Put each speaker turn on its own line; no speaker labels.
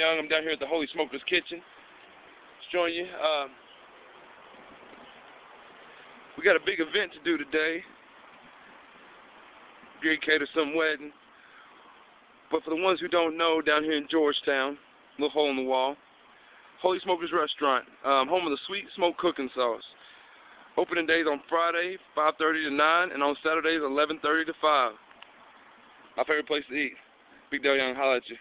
Young. I'm down here at the Holy Smokers Kitchen. Just join you. Um, we got a big event to do today. Greg cater some wedding. But for the ones who don't know, down here in Georgetown, little hole in the wall, Holy Smokers Restaurant, um, home of the sweet smoked cooking sauce. Opening days on Friday, 5:30 to 9, and on Saturdays, 11:30 to 5. My favorite place to eat. Big Dale Young, holla at you.